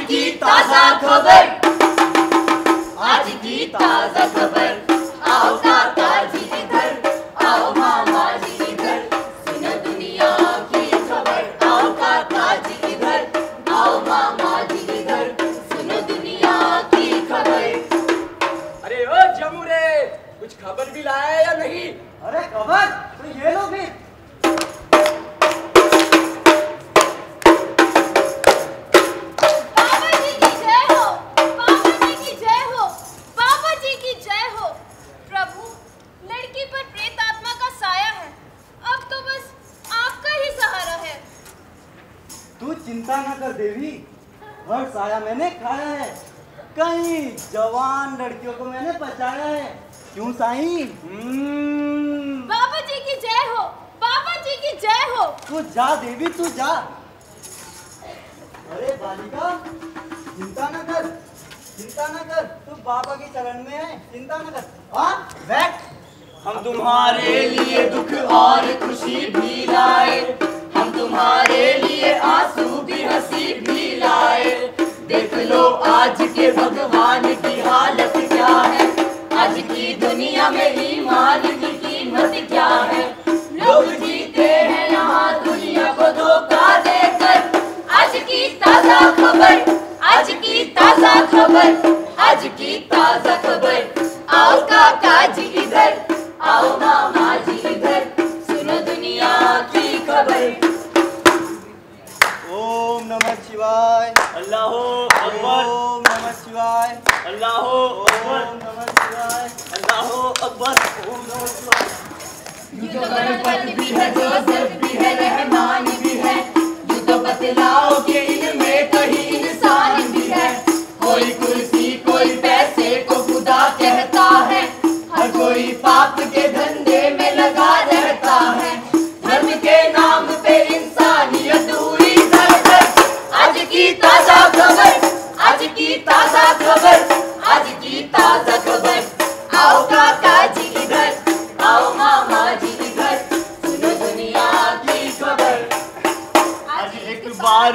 की ताज़ा खबर। आज की ताज़ा चिंता न कर देवी हर साया मैंने खाया है। कई जवान लड़कियों को मैंने बचाया है। क्यों साईं? हम्म, बाबा जी की जय हो बाबा जी की जय हो। तू जा देवी तू जा। अरे बालिका चिंता न कर चिंता न कर तू बाबा के चरण में है चिंता न कर हाँ बैठ। हम तुम्हारे लिए दुख और खुशी भी लाए। तुम्हारे लिए आँसू भी हँसी भी लाए। देख लो आज के भगवान की हालत क्या है। आज की दुनिया में ईमान की कीमत क्या है। लोग जीते हैं यहाँ दुनिया को धोखा देकर। आज की ताज़ा खबर, आज की ताज़ा खबर, आज की ताज़ा खबर। आओ काका जी इधर, आओ मामा जी गणपति भी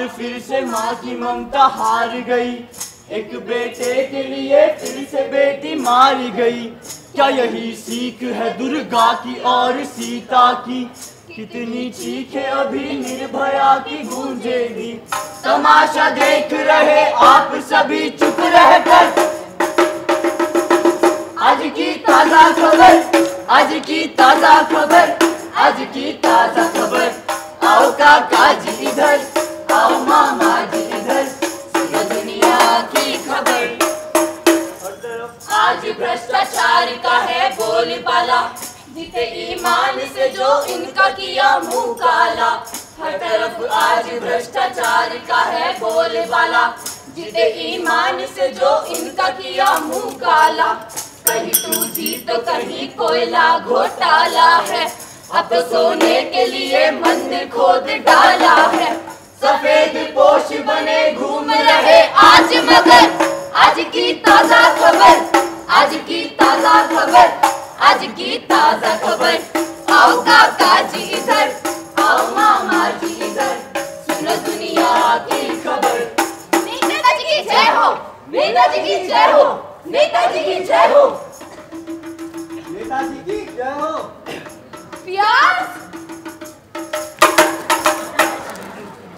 फिर से माँ की ममता हार गई। एक बेटे के लिए फिर से बेटी मारी गई। क्या यही सीख है दुर्गा की और सीता की? कितनी चीखें अभी निर्भया की गूंजेगी। तमाशा देख रहे आप सभी चुप रहकर। आज की ताज़ा खबर, आज की ताज़ा खबर, आज की ताज़ा खबर। आओ काका जी। आज भ्रष्टाचार का है बोलबाला। जीते ईमान से जो इनका किया मुँह काला, हर तरफ़ आज भ्रष्टाचार का है बोलबाला। जीते ईमान से जो इनका किया मुँह काला, कहीं तू जी तो कहीं कोयला घोटाला है। अब तो सोने के लिए मंदिर खोद डाला है। सफ़ेद पोश बने घूम रहे आज मगर, आज की ताज़ा खबर। आज की ताज़ा खबर आज की ताज़ा खबर। आओ काका जी इधर आओ मामा जी इधर। सुनो दुनिया की खबर। नेताजी की जय हो नेताजी की जय हो नेताजी की जय हो। नेताजी की जय हो। प्यास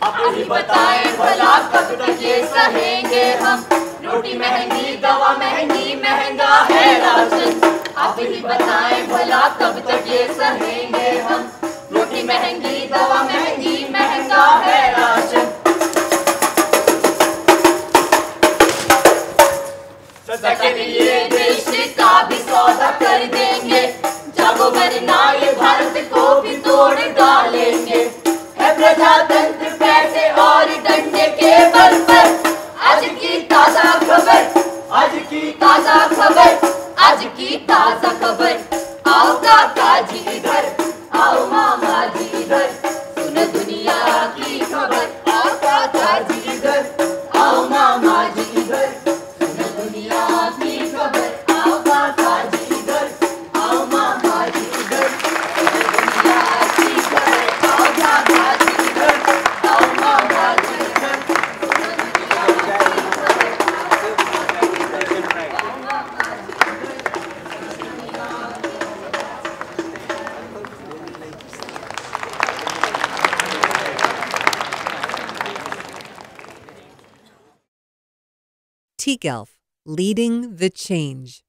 अब ही बताएँ भला कब तक ये सहेंगे हम? रोटी महँगी, दवा महँगी, महँगा है राशन। आप ही बताएँ भला कब तक ये सहेंगे Elf, leading the change.